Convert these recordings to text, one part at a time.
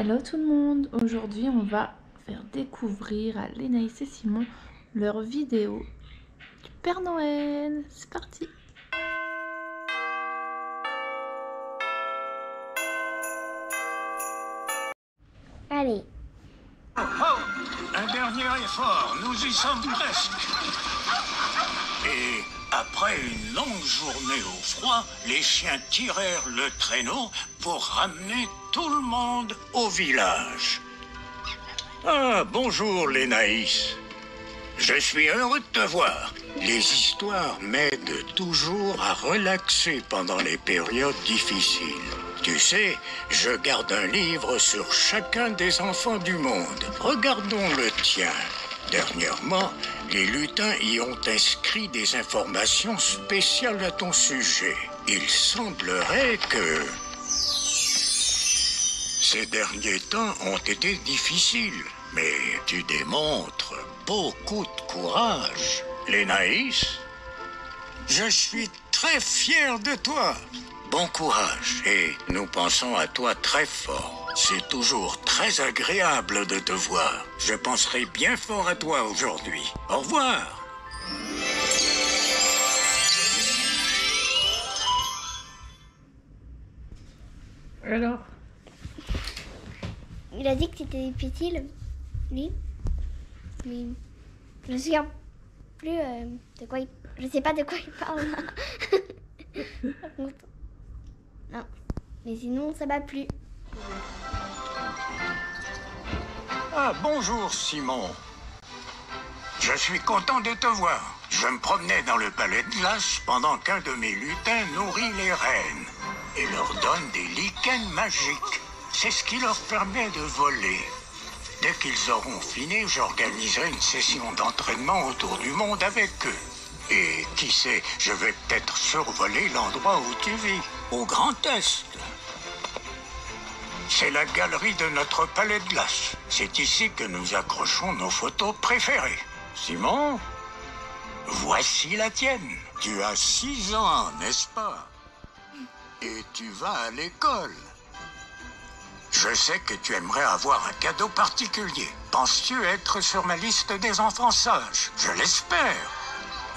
Hello tout le monde, aujourd'hui on va faire découvrir à Lénaïs et Simon leur vidéo du Père Noël. C'est parti. Allez, Oh, oh, un dernier effort, nous y sommes presque. Après une longue journée au froid, les chiens tirèrent le traîneau pour ramener tout le monde au village. Ah, bonjour les naïs. Je suis heureux de te voir. Les histoires m'aident toujours à relaxer pendant les périodes difficiles. Tu sais, je garde un livre sur chacun des enfants du monde. Regardons le tien. Dernièrement, les lutins y ont inscrit des informations spéciales à ton sujet. Il semblerait que... Ces derniers temps ont été difficiles, mais tu démontres beaucoup de courage. Lénaïs, je suis très fier de toi. Bon courage et nous pensons à toi très fort. C'est toujours très agréable de te voir. Je penserai bien fort à toi aujourd'hui. Au revoir. Alors? Il a dit que c'était difficile, lui. Mais je me souviens plus euh, de quoi il... Je sais pas de quoi il parle. non. Mais sinon, ça m'a plu. Ah, bonjour Simon. Je suis content de te voir. Je me promenais dans le palais de glace pendant qu'un de mes lutins nourrit les reines et leur donne des lichens magiques. C'est ce qui leur permet de voler. Dès qu'ils auront fini, j'organiserai une session d'entraînement autour du monde avec eux. Et qui sait, je vais peut-être survoler l'endroit où tu vis, au Grand Est. C'est la galerie de notre palais de glace. C'est ici que nous accrochons nos photos préférées. Simon, voici la tienne. Tu as six ans, n'est-ce pas? Et tu vas à l'école. Je sais que tu aimerais avoir un cadeau particulier. Penses-tu être sur ma liste des enfants sages? Je l'espère.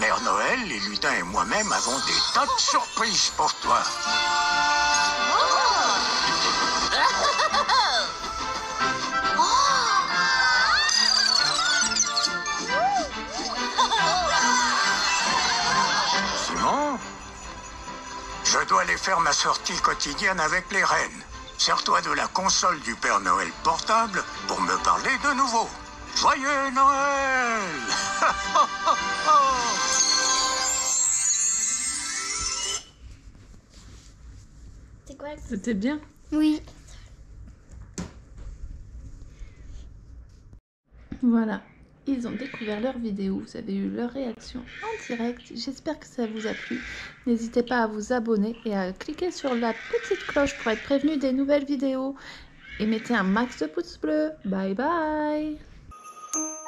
Mère Noël, les lutins et moi-même avons des tas de surprises pour toi. Simon Je dois aller faire ma sortie quotidienne avec les reines. Sers-toi de la console du Père Noël portable pour me parler de nouveau. Joyeux Noël C'est quoi C'était bien Oui. Voilà, ils ont découvert leur vidéo, vous avez eu leur réaction en direct. J'espère que ça vous a plu. N'hésitez pas à vous abonner et à cliquer sur la petite cloche pour être prévenu des nouvelles vidéos. Et mettez un max de pouces bleus. Bye bye you